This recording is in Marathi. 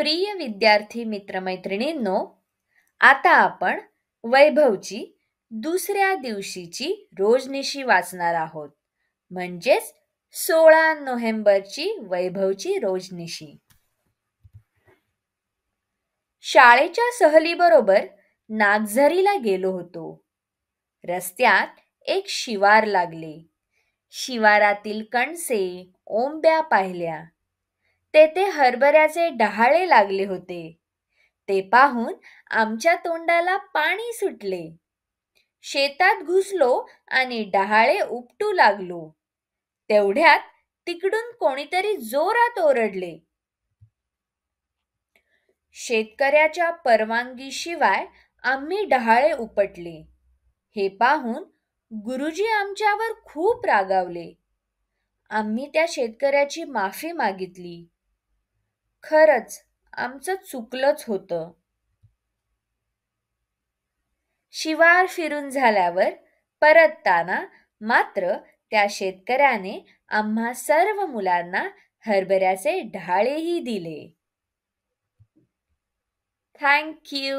प्रिय विद्यार्थी मित्रमैत्रिणींनो आता आपण वैभवची दुसऱ्या दिवशीची रोजनिशी वाचणार आहोत. म्हणजेच सोळा नोव्हेंबरची वैभवची रोजनिशी. शाळेच्या सहलीबरोबर नागझरीला गेलो होतो. रस्त्यात एक शिवार लागले. शिवारातील कणसे ओंब्या पाहिल्या. तेथे हरभऱ्याचे डहाळे लागले होते. ते पाहून आमच्या तोंडाला पाणी सुटले. शेतात घुसलो आणि डहाळे उपटू लागलो. तेवढ्यात तिकडून कोणीतरी जोरात ओरडले. शेतकऱ्याच्या परवानगीशिवाय आम्ही डहाळे उपटले. हे पाहून गुरुजी आमच्यावर खूप रागावले. आम्ही त्या शेतकऱ्याची माफी मागितली. खरच आमचं चुकलंच होतं. शिवार फिरून झाल्यावर परतताना मात्र त्या शेतकऱ्याने आम्हा सर्व मुलांना हरभऱ्याचे ढाळेही दिले. Thank you